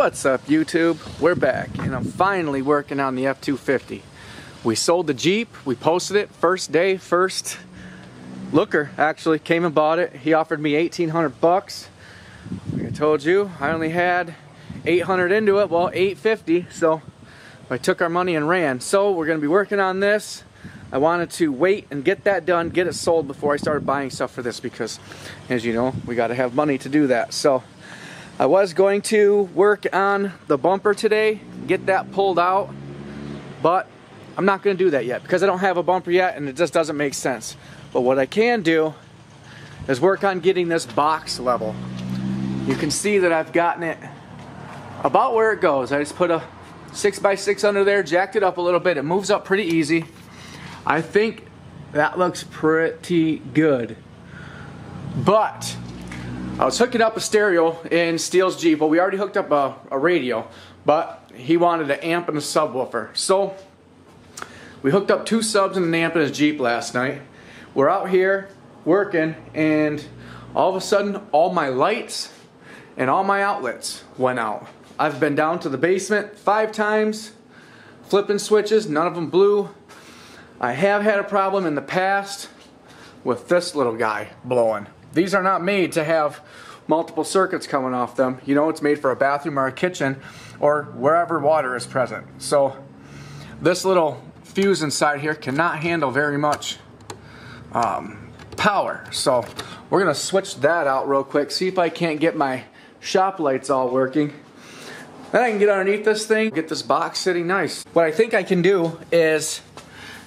What's up YouTube? We're back and I'm finally working on the F-250. We sold the Jeep, we posted it first day, first looker actually came and bought it. He offered me 1800 bucks. Like I told you, I only had 800 into it, well 850, so I took our money and ran. So we're gonna be working on this. I wanted to wait and get that done, get it sold before I started buying stuff for this because as you know, we gotta have money to do that. So I was going to work on the bumper today, get that pulled out, but I'm not going to do that yet because I don't have a bumper yet and it just doesn't make sense. But what I can do is work on getting this box level. You can see that I've gotten it about where it goes. I just put a six by six under there, jacked it up a little bit. It moves up pretty easy. I think that looks pretty good. But I was hooking up a stereo in Steele's Jeep. Well, we already hooked up a, a radio, but he wanted an amp and a subwoofer. So we hooked up two subs and an amp in his Jeep last night. We're out here working and all of a sudden all my lights and all my outlets went out. I've been down to the basement five times, flipping switches, none of them blew. I have had a problem in the past with this little guy blowing. These are not made to have multiple circuits coming off them. You know, it's made for a bathroom or a kitchen or wherever water is present. So this little fuse inside here cannot handle very much um, power. So we're gonna switch that out real quick, see if I can't get my shop lights all working. Then I can get underneath this thing, get this box sitting nice. What I think I can do is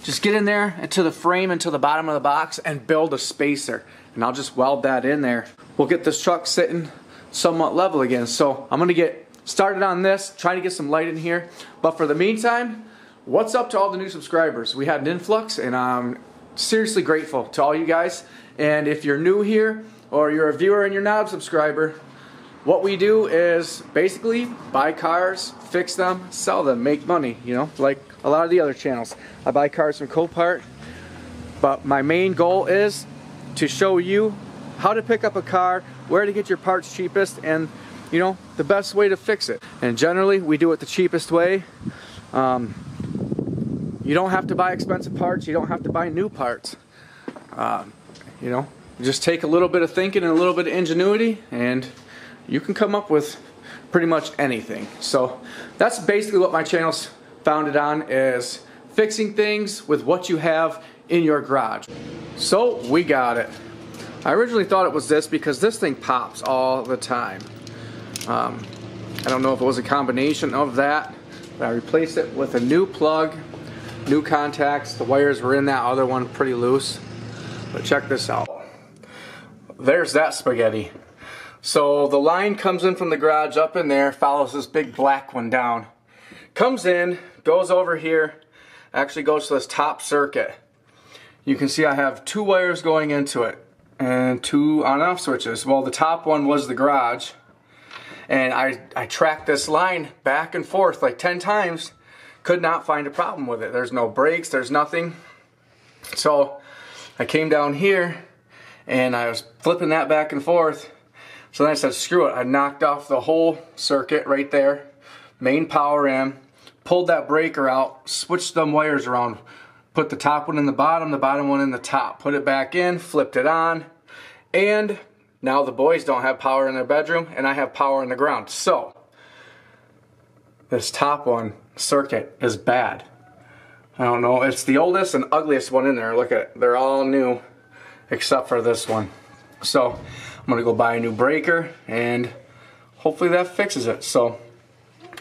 just get in there into the frame into the bottom of the box and build a spacer and I'll just weld that in there. We'll get this truck sitting somewhat level again. So I'm gonna get started on this, trying to get some light in here. But for the meantime, what's up to all the new subscribers? We had an influx and I'm seriously grateful to all you guys. And if you're new here or you're a viewer and you're not a subscriber, what we do is basically buy cars, fix them, sell them, make money, you know, like a lot of the other channels. I buy cars from Copart, but my main goal is to show you how to pick up a car, where to get your parts cheapest, and you know, the best way to fix it. And generally, we do it the cheapest way. Um, you don't have to buy expensive parts, you don't have to buy new parts. Uh, you know, just take a little bit of thinking and a little bit of ingenuity, and you can come up with pretty much anything. So that's basically what my channel's founded on is fixing things with what you have in your garage. So we got it. I originally thought it was this because this thing pops all the time. Um, I don't know if it was a combination of that, but I replaced it with a new plug, new contacts. The wires were in that other one pretty loose. But check this out. There's that spaghetti. So the line comes in from the garage up in there, follows this big black one down. Comes in, goes over here, actually goes to this top circuit you can see I have two wires going into it and two on off switches. Well, the top one was the garage and I, I tracked this line back and forth like 10 times, could not find a problem with it. There's no breaks, there's nothing. So I came down here and I was flipping that back and forth. So then I said, screw it. I knocked off the whole circuit right there, main power in, pulled that breaker out, switched them wires around, put the top one in the bottom, the bottom one in the top. Put it back in, flipped it on, and now the boys don't have power in their bedroom, and I have power in the ground. So, this top one, circuit, is bad. I don't know, it's the oldest and ugliest one in there. Look at it, they're all new, except for this one. So, I'm gonna go buy a new breaker, and hopefully that fixes it. So,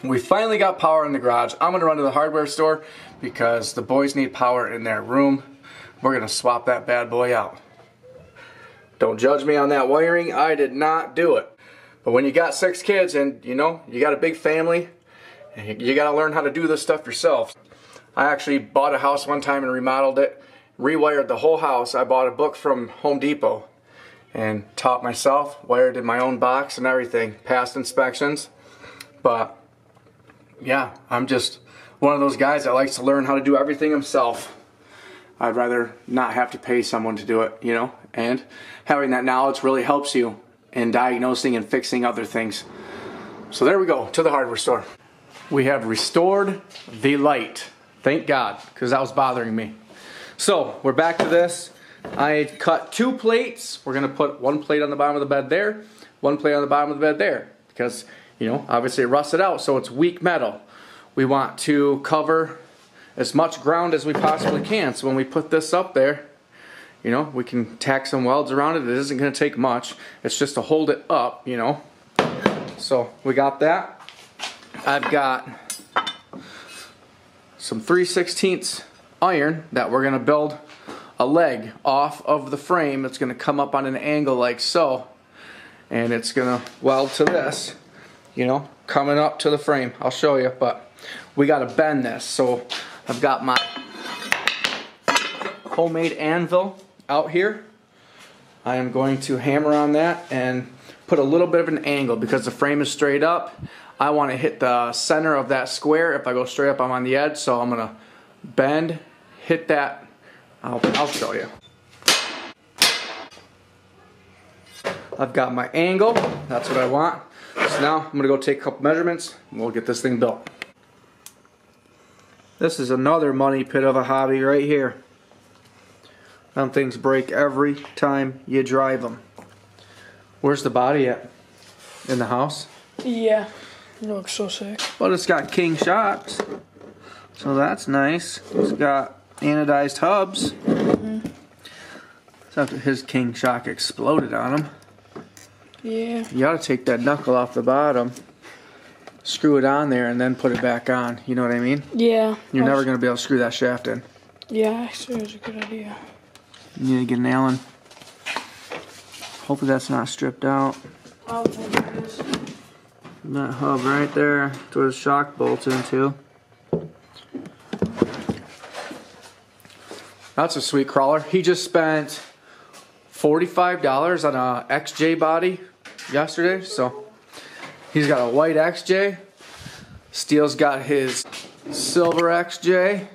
we finally got power in the garage. I'm gonna run to the hardware store because the boys need power in their room. We're gonna swap that bad boy out. Don't judge me on that wiring, I did not do it. But when you got six kids and you know, you got a big family, you gotta learn how to do this stuff yourself. I actually bought a house one time and remodeled it, rewired the whole house. I bought a book from Home Depot and taught myself, wired in my own box and everything, passed inspections. But yeah, I'm just one of those guys that likes to learn how to do everything himself. I'd rather not have to pay someone to do it, you know? And having that knowledge really helps you in diagnosing and fixing other things. So there we go, to the hardware store. We have restored the light. Thank God, because that was bothering me. So, we're back to this. I cut two plates. We're gonna put one plate on the bottom of the bed there, one plate on the bottom of the bed there. Because, you know, obviously it rusted out, so it's weak metal. We want to cover as much ground as we possibly can. So when we put this up there, you know, we can tack some welds around it. It isn't gonna take much. It's just to hold it up, you know. So we got that. I've got some 3 16ths iron that we're gonna build a leg off of the frame. It's gonna come up on an angle like so. And it's gonna weld to this, you know, coming up to the frame. I'll show you, but we gotta bend this. So I've got my homemade anvil out here. I am going to hammer on that and put a little bit of an angle because the frame is straight up. I want to hit the center of that square. If I go straight up, I'm on the edge. So I'm going to bend, hit that. I'll, I'll show you. I've got my angle. That's what I want. So now I'm going to go take a couple measurements and we'll get this thing built. This is another money pit of a hobby right here. Them things break every time you drive them. Where's the body at? In the house? Yeah. It looks so sick. Well, it's got king shocks. So that's nice. It's got anodized hubs. Mm -hmm. his king shock exploded on him. Yeah. You gotta take that knuckle off the bottom screw it on there and then put it back on. You know what I mean? Yeah. You're never going to be able to screw that shaft in. Yeah, actually, it's a good idea. You need to get an Allen. Hopefully that's not stripped out. Oh, that hub right there, to where the shock bolts into. That's a sweet crawler. He just spent $45 on a XJ body yesterday, so He's got a white XJ. Steele's got his silver XJ.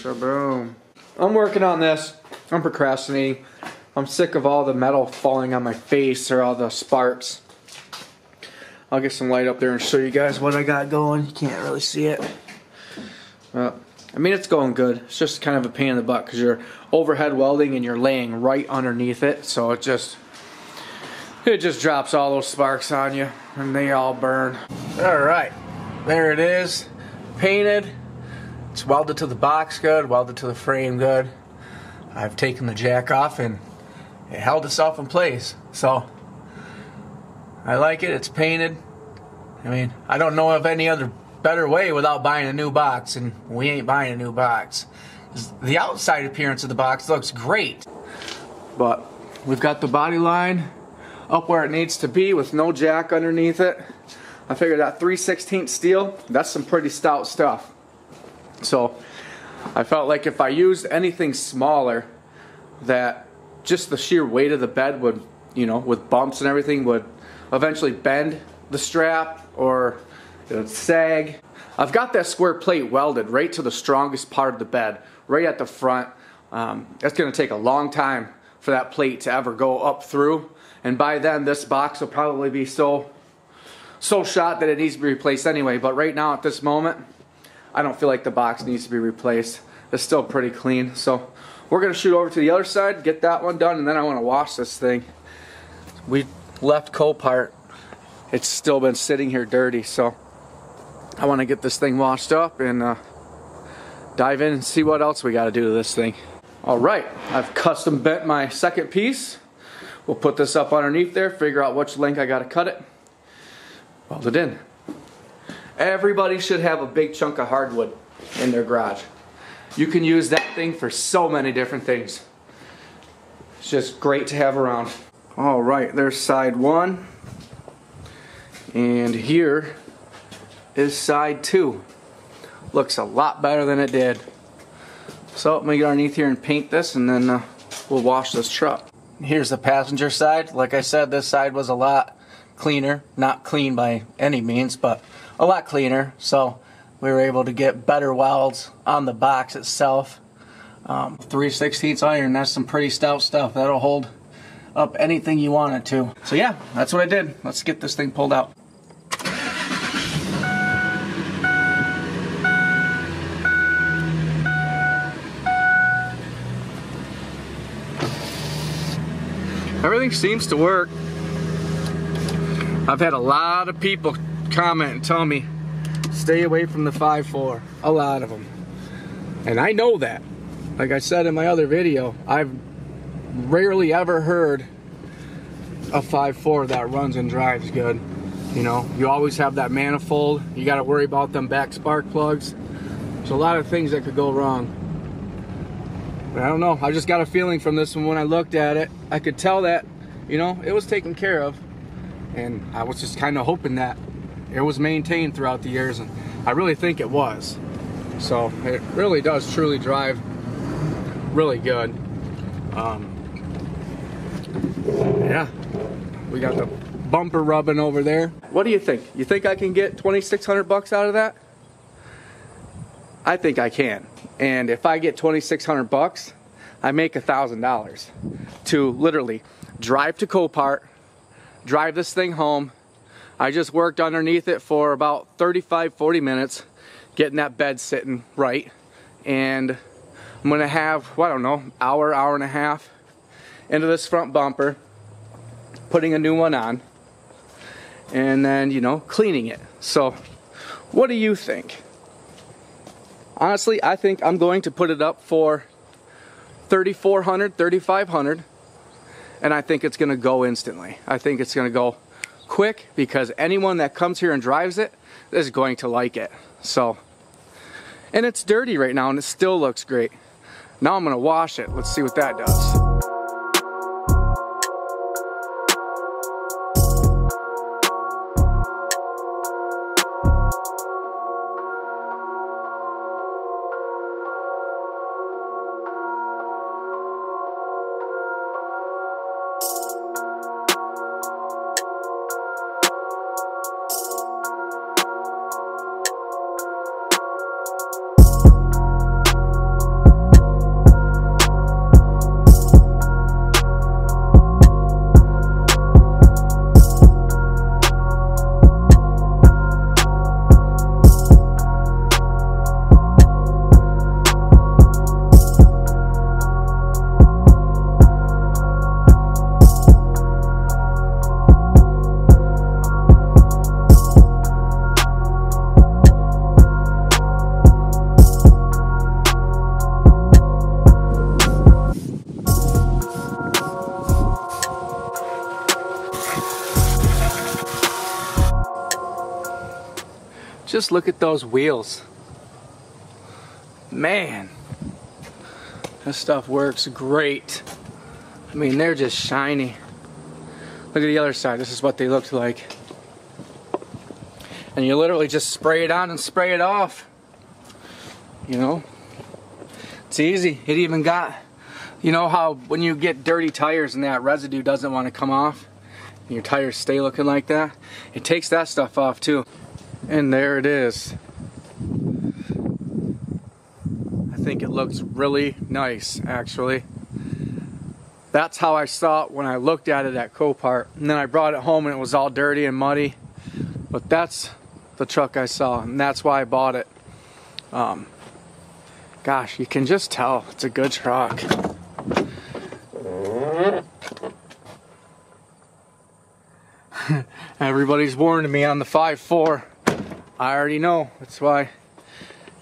So boom. I'm working on this. I'm procrastinating. I'm sick of all the metal falling on my face or all the sparks. I'll get some light up there and show you guys what I got going. You can't really see it. Well, I mean, it's going good. It's just kind of a pain in the butt because you're overhead welding and you're laying right underneath it. So it just it just drops all those sparks on you and they all burn. All right, there it is, painted. It's welded to the box good, welded to the frame good. I've taken the jack off and it held itself in place. So I like it, it's painted. I mean, I don't know of any other better way without buying a new box and we ain't buying a new box. The outside appearance of the box looks great. But we've got the body line, up where it needs to be with no jack underneath it. I figured that 3 16 steel, that's some pretty stout stuff. So I felt like if I used anything smaller, that just the sheer weight of the bed would, you know, with bumps and everything, would eventually bend the strap or it would sag. I've got that square plate welded right to the strongest part of the bed, right at the front. Um, it's going to take a long time for that plate to ever go up through and by then, this box will probably be so, so shot that it needs to be replaced anyway. But right now, at this moment, I don't feel like the box needs to be replaced. It's still pretty clean. So we're going to shoot over to the other side, get that one done, and then I want to wash this thing. We left Copart. It's still been sitting here dirty, so I want to get this thing washed up and uh, dive in and see what else we got to do to this thing. All right, I've custom bent my second piece. We'll put this up underneath there, figure out which length I gotta cut it, weld it in. Everybody should have a big chunk of hardwood in their garage. You can use that thing for so many different things. It's just great to have around. All right, there's side one. And here is side two. Looks a lot better than it did. So let me get underneath here and paint this and then uh, we'll wash this truck. Here's the passenger side. Like I said, this side was a lot cleaner. Not clean by any means, but a lot cleaner. So we were able to get better welds on the box itself. Um, 3 16 iron, that's some pretty stout stuff. That'll hold up anything you want it to. So yeah, that's what I did. Let's get this thing pulled out. Everything seems to work. I've had a lot of people comment and tell me stay away from the 5.4. A lot of them. And I know that. Like I said in my other video, I've rarely ever heard a 5.4 that runs and drives good. You know, you always have that manifold. You got to worry about them back spark plugs. There's a lot of things that could go wrong. I don't know. I just got a feeling from this one when I looked at it. I could tell that, you know, it was taken care of. And I was just kind of hoping that it was maintained throughout the years. And I really think it was. So it really does truly drive really good. Um, yeah, we got the bumper rubbing over there. What do you think? You think I can get 2,600 bucks out of that? I think I can. And if I get 2,600 bucks, I make a thousand dollars to literally drive to Copart, drive this thing home. I just worked underneath it for about 35, 40 minutes, getting that bed sitting right. And I'm gonna have, well, I don't know, hour, hour and a half into this front bumper, putting a new one on, and then, you know, cleaning it. So, what do you think? Honestly, I think I'm going to put it up for 3400 3500 and I think it's gonna go instantly. I think it's gonna go quick because anyone that comes here and drives it is going to like it. So, and it's dirty right now and it still looks great. Now I'm gonna wash it. Let's see what that does. Just look at those wheels. Man, this stuff works great. I mean, they're just shiny. Look at the other side. This is what they looked like. And you literally just spray it on and spray it off. You know? It's easy. It even got, you know how when you get dirty tires and that residue doesn't want to come off? And your tires stay looking like that? It takes that stuff off too. And there it is. I think it looks really nice, actually. That's how I saw it when I looked at it at Copart. And then I brought it home and it was all dirty and muddy. But that's the truck I saw, and that's why I bought it. Um, gosh, you can just tell it's a good truck. Everybody's warning me on the 5.4. I already know. That's why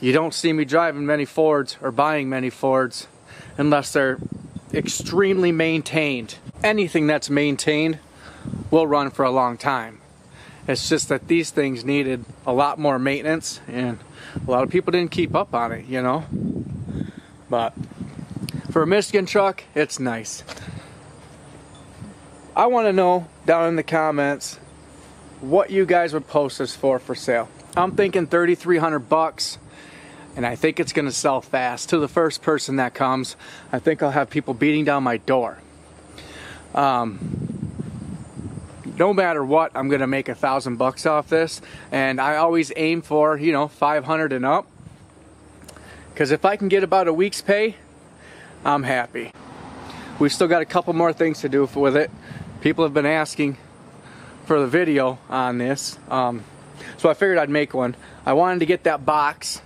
you don't see me driving many Fords or buying many Fords unless they're extremely maintained. Anything that's maintained will run for a long time. It's just that these things needed a lot more maintenance and a lot of people didn't keep up on it, you know? But for a Michigan truck, it's nice. I want to know down in the comments what you guys would post this for for sale. I'm thinking 3,300 bucks and I think it's gonna sell fast to the first person that comes. I think I'll have people beating down my door. Um, no matter what, I'm gonna make a thousand bucks off this, and I always aim for you know 500 and up. Because if I can get about a week's pay, I'm happy. We've still got a couple more things to do with it. People have been asking for the video on this. Um, so I figured I'd make one. I wanted to get that box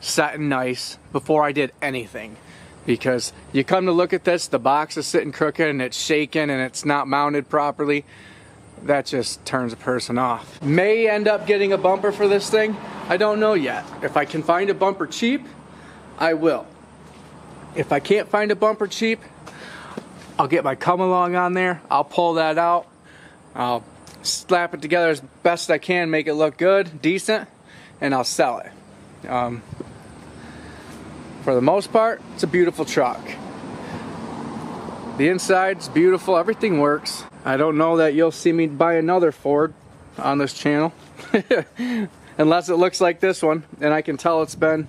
set and nice before I did anything. Because you come to look at this, the box is sitting crooked and it's shaking and it's not mounted properly. That just turns a person off. May end up getting a bumper for this thing. I don't know yet. If I can find a bumper cheap, I will. If I can't find a bumper cheap, I'll get my come along on there. I'll pull that out. I'll slap it together as best I can, make it look good, decent, and I'll sell it. Um, for the most part, it's a beautiful truck. The inside's beautiful, everything works. I don't know that you'll see me buy another Ford on this channel. Unless it looks like this one, and I can tell it's been,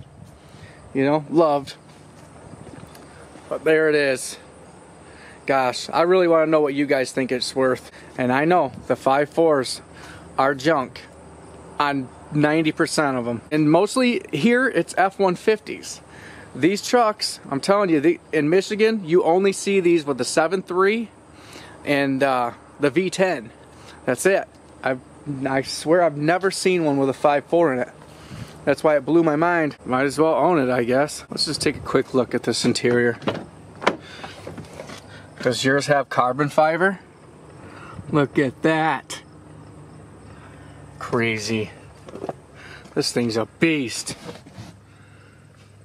you know, loved. But there it is. Gosh, I really want to know what you guys think it's worth. And I know the 5.4s are junk on 90% of them. And mostly here, it's F-150s. These trucks, I'm telling you, the, in Michigan, you only see these with the 7.3 and uh, the V10. That's it. I I swear I've never seen one with a 5.4 in it. That's why it blew my mind. Might as well own it, I guess. Let's just take a quick look at this interior. Does yours have carbon fiber? Look at that. Crazy. This thing's a beast.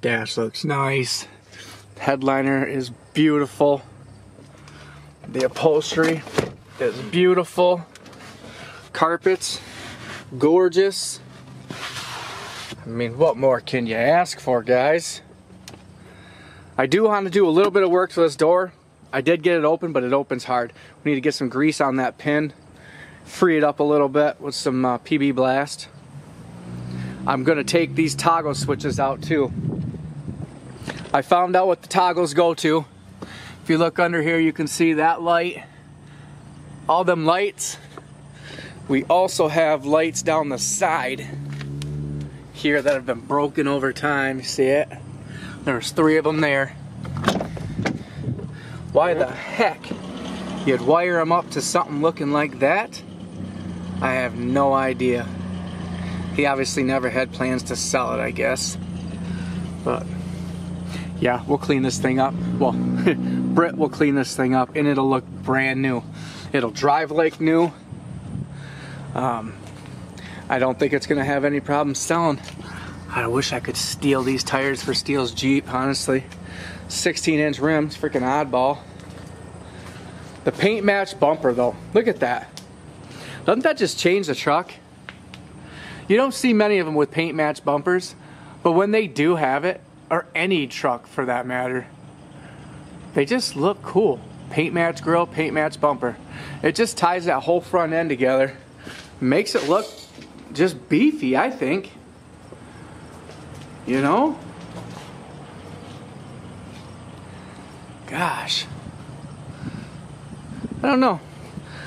Dash looks nice. Headliner is beautiful. The upholstery is beautiful. Carpets, gorgeous. I mean, what more can you ask for, guys? I do want to do a little bit of work to this door. I did get it open, but it opens hard. We need to get some grease on that pin, free it up a little bit with some uh, PB Blast. I'm going to take these toggle switches out too. I found out what the toggles go to. If you look under here, you can see that light. All them lights. We also have lights down the side here that have been broken over time. You see it? There's three of them there. Why the heck you'd wire them up to something looking like that? I have no idea. He obviously never had plans to sell it, I guess. But yeah, we'll clean this thing up. Well, Britt will clean this thing up and it'll look brand new. It'll drive like new. Um, I don't think it's gonna have any problem selling. I wish I could steal these tires for Steele's Jeep, honestly. 16 inch rims, freaking oddball. The paint match bumper though, look at that. Doesn't that just change the truck? You don't see many of them with paint match bumpers, but when they do have it, or any truck for that matter, they just look cool. Paint match grill, paint match bumper. It just ties that whole front end together. Makes it look just beefy, I think. You know? Gosh. I don't know.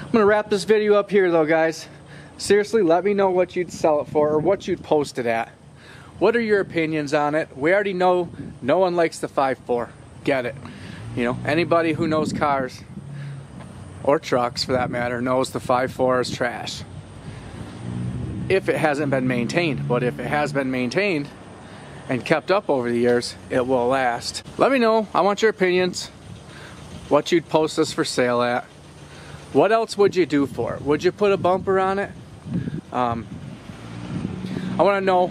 I'm gonna wrap this video up here though, guys. Seriously, let me know what you'd sell it for or what you'd post it at. What are your opinions on it? We already know no one likes the 5.4. Get it. You know, anybody who knows cars or trucks for that matter knows the 5.4 is trash. If it hasn't been maintained, but if it has been maintained and kept up over the years, it will last. Let me know. I want your opinions. What you'd post this for sale at. What else would you do for it? Would you put a bumper on it? Um, I want to know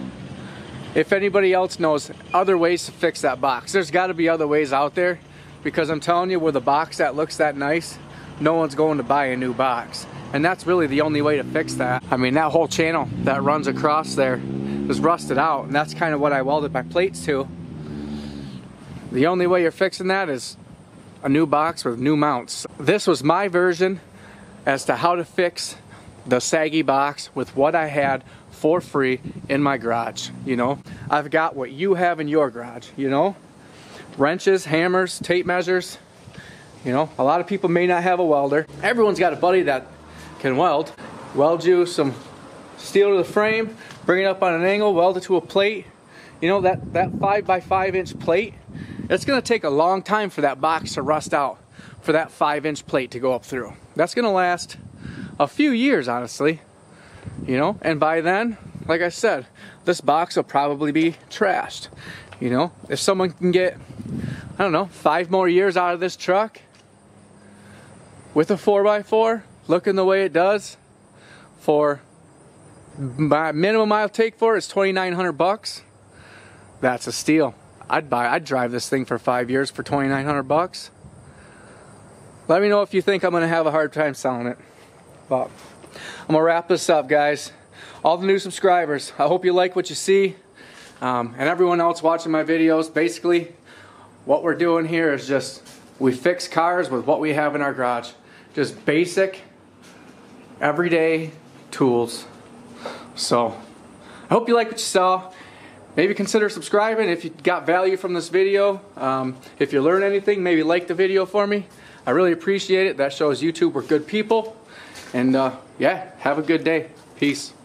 if anybody else knows other ways to fix that box. There's got to be other ways out there because I'm telling you, with a box that looks that nice, no one's going to buy a new box. And that's really the only way to fix that. I mean, that whole channel that runs across there is rusted out, and that's kind of what I welded my plates to. The only way you're fixing that is a new box with new mounts. This was my version as to how to fix the saggy box with what I had for free in my garage, you know. I've got what you have in your garage, you know. Wrenches, hammers, tape measures. You know, a lot of people may not have a welder. Everyone's got a buddy that can weld. Weld you some steel to the frame, bring it up on an angle, weld it to a plate. You know, that, that five by five inch plate, it's gonna take a long time for that box to rust out. for that five inch plate to go up through. That's gonna last a few years, honestly. You know, and by then, like I said, this box will probably be trashed. You know, if someone can get, I don't know, five more years out of this truck with a 4x4 looking the way it does for my minimum I'll take for it is 2900 bucks. That's a steal. I'd buy I'd drive this thing for 5 years for 2900 bucks. Let me know if you think I'm going to have a hard time selling it. But I'm going to wrap this up, guys. All the new subscribers, I hope you like what you see. Um, and everyone else watching my videos, basically what we're doing here is just we fix cars with what we have in our garage. Just basic, everyday tools. So, I hope you like what you saw. Maybe consider subscribing if you got value from this video. Um, if you learn anything, maybe like the video for me. I really appreciate it. That shows YouTube we're good people. And uh, yeah, have a good day. Peace.